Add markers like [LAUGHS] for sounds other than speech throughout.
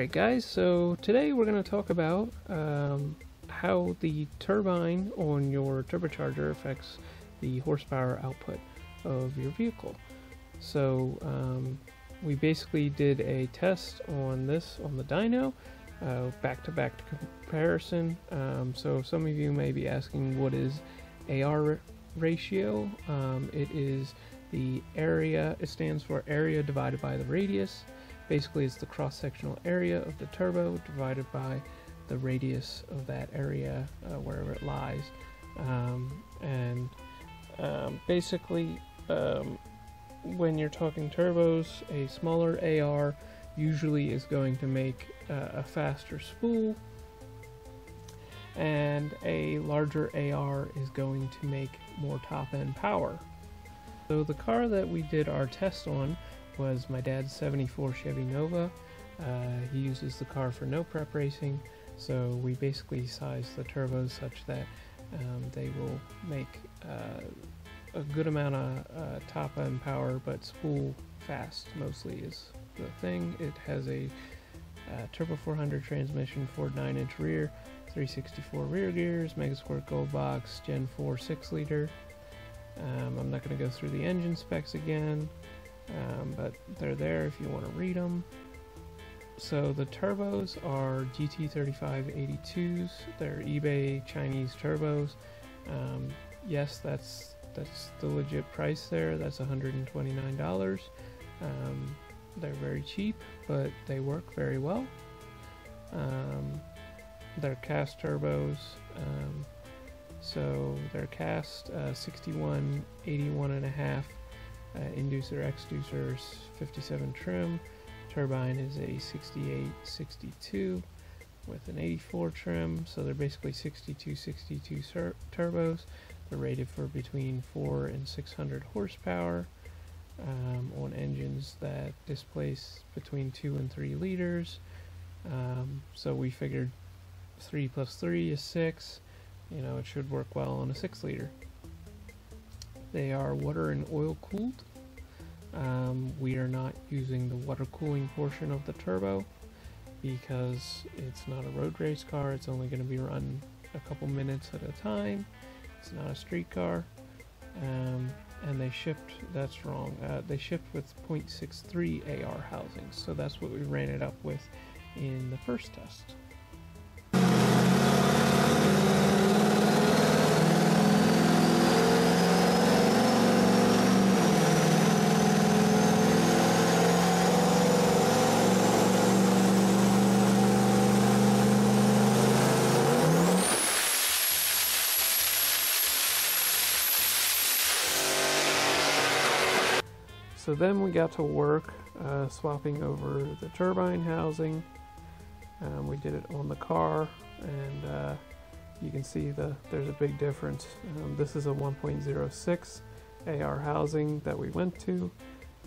Alright guys, so today we're going to talk about um, how the turbine on your turbocharger affects the horsepower output of your vehicle. So um, we basically did a test on this on the dyno, uh, back-to-back -back comparison. Um, so some of you may be asking what is AR ratio. Um, it is the area, it stands for area divided by the radius. Basically, it's the cross-sectional area of the turbo divided by the radius of that area uh, wherever it lies. Um, and um, basically, um, when you're talking turbos, a smaller AR usually is going to make uh, a faster spool, and a larger AR is going to make more top end power. So, the car that we did our test on was my dad's 74 Chevy Nova. Uh, he uses the car for no prep racing, so we basically size the turbos such that um, they will make uh, a good amount of uh, top end power, but spool fast mostly is the thing. It has a uh, Turbo 400 transmission, Ford 9 inch rear, 364 rear gears, Mega MegaSquirt Gold Box, Gen 4 6 liter. Um, I'm not going to go through the engine specs again um, but they're there if you want to read them. So the turbos are GT3582s. They're eBay Chinese turbos. Um, yes, that's that's the legit price there. That's $129. Um, they're very cheap, but they work very well. Um, they're cast turbos. Um, so they're cast uh, 61, 81 and a half uh, inducer exducers 57 trim. Turbine is a 6862 with an 84 trim, so they're basically 6262 turbos. They're rated for between 4 and 600 horsepower um, on engines that displace between 2 and 3 liters. Um, so we figured 3 plus 3 is 6. You know, it should work well on a 6 liter. They are water and oil cooled. Um, we are not using the water cooling portion of the turbo because it's not a road race car. It's only going to be run a couple minutes at a time. It's not a street car. Um, and they shipped, that's wrong, uh, they shipped with 0.63 AR housings. So that's what we ran it up with in the first test. So then we got to work uh, swapping over the turbine housing. Um, we did it on the car and uh, you can see the there's a big difference. Um, this is a 1.06 AR housing that we went to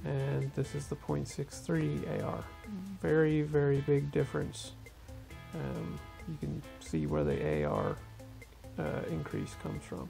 and this is the 0.63 AR. Very, very big difference. Um, you can see where the AR uh, increase comes from.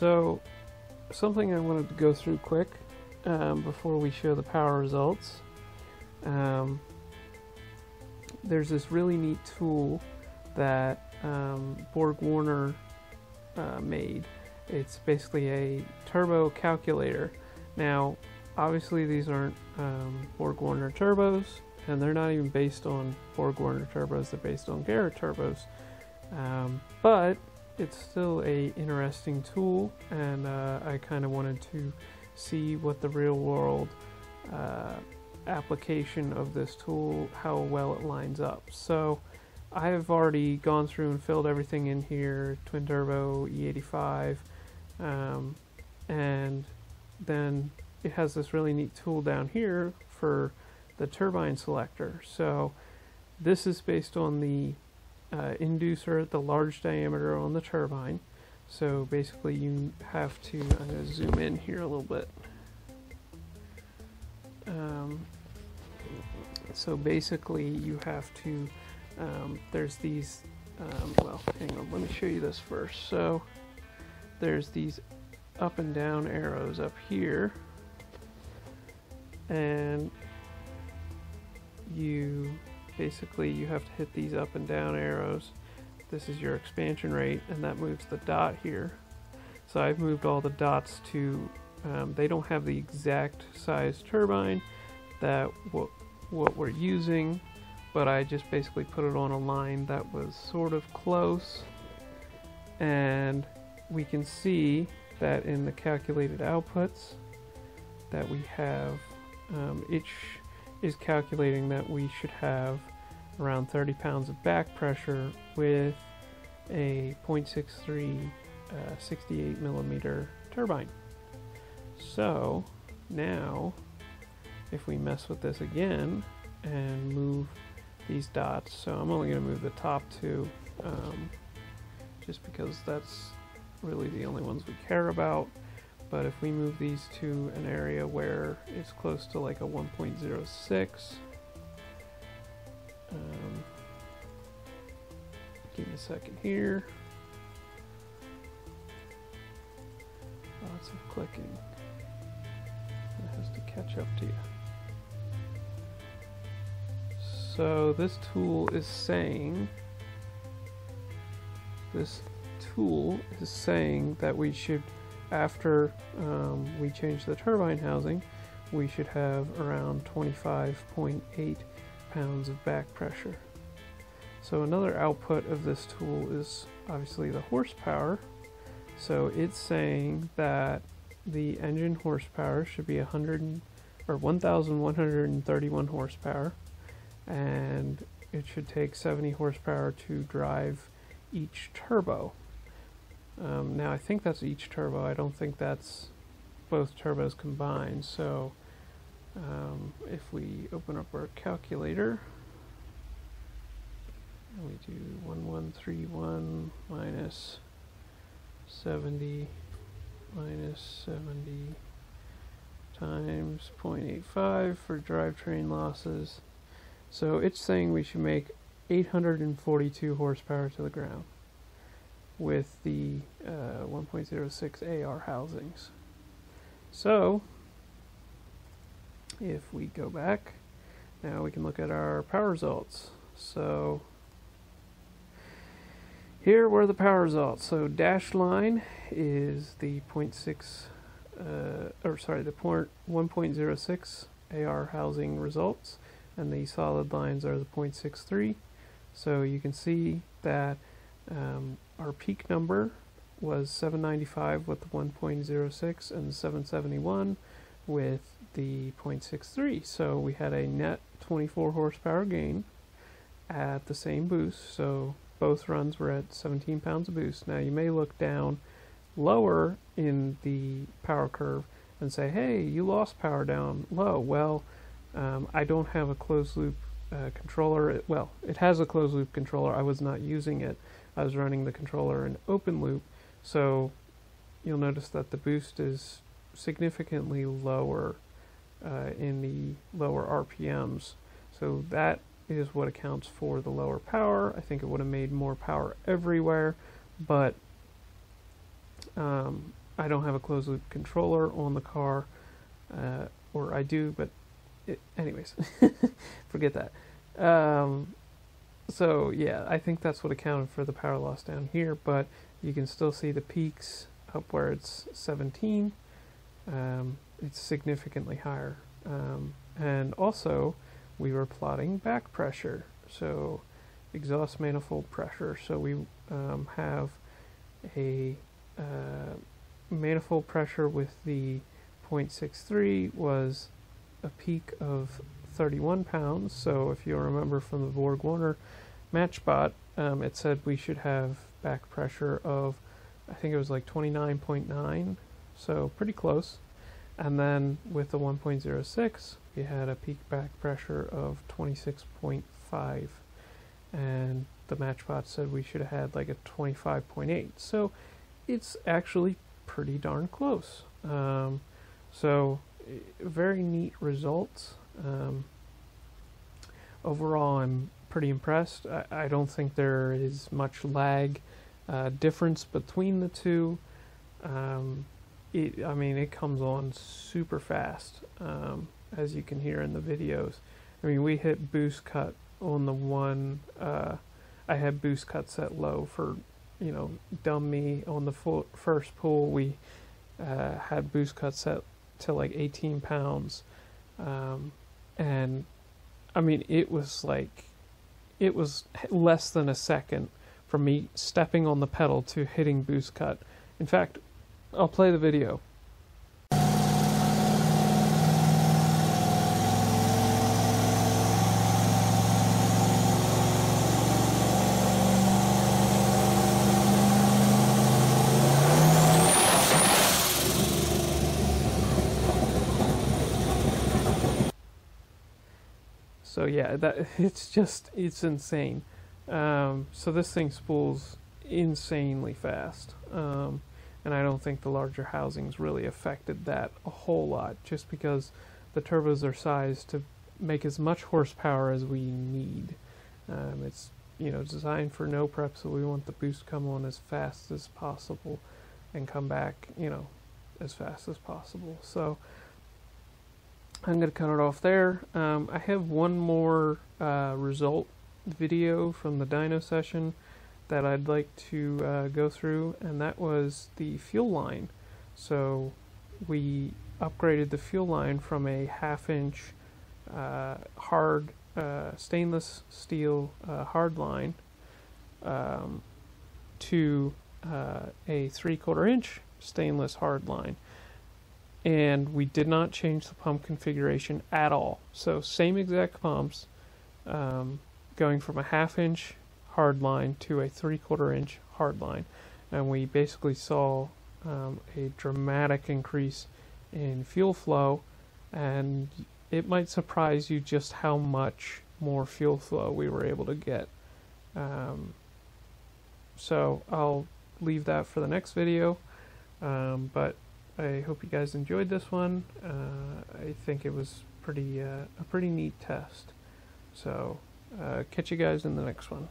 So, something I wanted to go through quick um, before we show the power results. Um, there's this really neat tool that um, Borg Warner uh, made. It's basically a turbo calculator. Now, obviously, these aren't um, Borg Warner turbos, and they're not even based on Borg Warner turbos. They're based on Garrett turbos. Um, but it's still a interesting tool, and uh, I kind of wanted to see what the real world uh, application of this tool, how well it lines up. So I have already gone through and filled everything in here, twin turbo E85, um, and then it has this really neat tool down here for the turbine selector. So this is based on the uh, inducer at the large diameter on the turbine. So basically you have to, I'm going to zoom in here a little bit. Um, so basically you have to, um, there's these, um, well, hang on, let me show you this first. So there's these up and down arrows up here. And you basically you have to hit these up and down arrows. This is your expansion rate, and that moves the dot here. So I've moved all the dots to, um, they don't have the exact size turbine that what, what we're using, but I just basically put it on a line that was sort of close. And we can see that in the calculated outputs that we have, um, each is calculating that we should have around 30 pounds of back pressure with a 0.63 uh, 68 millimeter turbine. So now if we mess with this again and move these dots, so I'm only going to move the top two um, just because that's really the only ones we care about. But if we move these to an area where it's close to like a 1.06, um, give me a second here. Lots of clicking. It has to catch up to you. So this tool is saying, this tool is saying that we should, after um, we change the turbine housing, we should have around 25.8 pounds of back pressure. So another output of this tool is obviously the horsepower. So it's saying that the engine horsepower should be 100 or 1131 horsepower and it should take 70 horsepower to drive each turbo. Um, now I think that's each turbo. I don't think that's both turbos combined. So um, if we open up our calculator, and we do 1131 minus 70 minus 70 times 0.85 for drivetrain losses. So it's saying we should make 842 horsepower to the ground with the uh, 1.06 AR housings. So if we go back, now we can look at our power results. So here were the power results. So dashed line is the 0.6, uh, or sorry, the 1.06 AR housing results, and the solid lines are the 0.63. So you can see that um, our peak number was 795 with the 1.06 and 771 with the 0.63. So we had a net 24 horsepower gain at the same boost. So both runs were at 17 pounds of boost. Now you may look down lower in the power curve and say, hey, you lost power down low. Well, um, I don't have a closed loop uh, controller. It, well, it has a closed loop controller. I was not using it. I was running the controller in open loop. So you'll notice that the boost is significantly lower uh, in the lower RPMs. So that is what accounts for the lower power. I think it would have made more power everywhere, but um, I don't have a closed loop controller on the car, uh, or I do, but it, anyways, [LAUGHS] forget that. Um, so yeah, I think that's what accounted for the power loss down here, but you can still see the peaks up where it's 17. Um, it's significantly higher. Um, and also, we were plotting back pressure, so exhaust manifold pressure. So we um, have a uh, manifold pressure with the 0.63 was a peak of 31 pounds. So if you remember from the Borg Warner MatchBot, um, it said we should have back pressure of, I think it was like 29.9, so pretty close. And then with the 1.06, we had a peak back pressure of 26.5. And the MatchBot said we should have had like a 25.8. So it's actually pretty darn close. Um, so very neat results. Um, overall, I'm pretty impressed. I, I, don't think there is much lag uh, difference between the two. Um, it, I mean, it comes on super fast, um, as you can hear in the videos. I mean, we hit boost cut on the one. Uh, I had boost cut set low for, you know, dumb me on the first pull. We uh, had boost cut set to like 18 pounds. Um, and I mean, it was like, it was less than a second from me stepping on the pedal to hitting boost cut. In fact, I'll play the video. So yeah, that [LAUGHS] it's just it's insane. Um, so this thing spools insanely fast, um, and I don't think the larger housings really affected that a whole lot, just because the turbos are sized to make as much horsepower as we need. Um, it's you know designed for no prep, so we want the boost come on as fast as possible and come back you know as fast as possible. So I'm going to cut it off there. Um, I have one more uh, result video from the dyno session that I'd like to uh, go through, and that was the fuel line. So we upgraded the fuel line from a half inch uh, hard uh, stainless steel uh, hard line um, to uh, a three quarter inch stainless hard line and we did not change the pump configuration at all. So same exact pumps, um, going from a half inch hard line to a three quarter inch hard line, and we basically saw um, a dramatic increase in fuel flow, and it might surprise you just how much more fuel flow we were able to get. Um, so I'll leave that for the next video, um, but I hope you guys enjoyed this one. Uh, I think it was pretty uh, a pretty neat test. So uh, catch you guys in the next one.